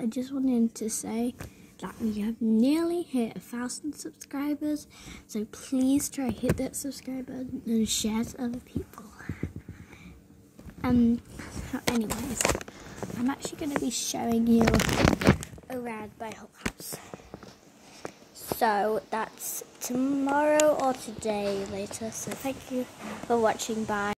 I just wanted to say that we have nearly hit a thousand subscribers. So please try hit that subscribe button and share to other people. Um. Anyways, I'm actually going to be showing you around my whole house. So that's tomorrow or today later. So thank you for watching. Bye.